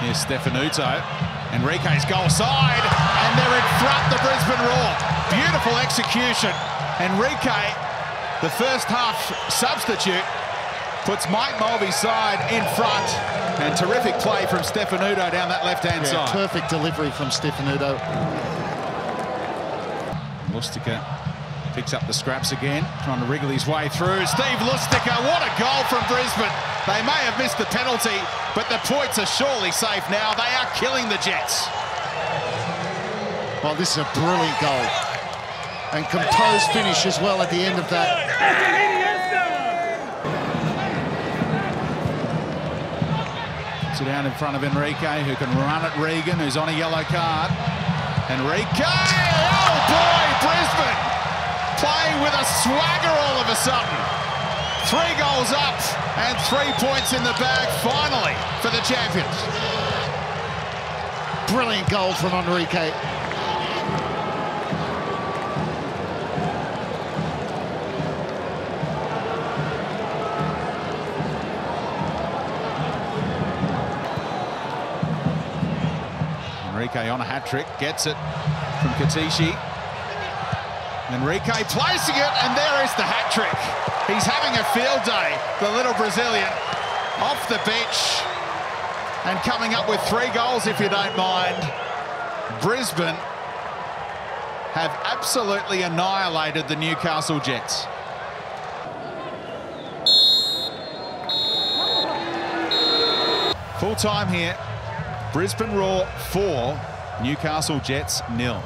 Here's Stefanutto. Henrique's goal side, and they're in front, the Brisbane Roar. Beautiful execution. Henrique, the first half substitute, puts Mike Mulvey's side in front. And terrific play from Stefanutto down that left-hand yeah, side. Perfect delivery from Stefanutto. Lustica picks up the scraps again, trying to wriggle his way through. Steve Lustica, what a goal from Brisbane. They may have missed the penalty, but the points are surely safe now. They are killing the Jets. Well, this is a brilliant goal. And composed finish as well at the end of that. Sit down in front of Henrique, who can run at Regan, who's on a yellow card. Henrique! Oh boy! Playing with a swagger all of a sudden. Three goals up and three points in the bag finally for the champions. Brilliant goal from Henrique. Henrique on a hat-trick, gets it from Katishi. Henrique placing it, and there is the hat-trick. He's having a field day, the little Brazilian, off the bench and coming up with three goals, if you don't mind. Brisbane have absolutely annihilated the Newcastle Jets. Full time here. Brisbane Roar 4, Newcastle Jets nil.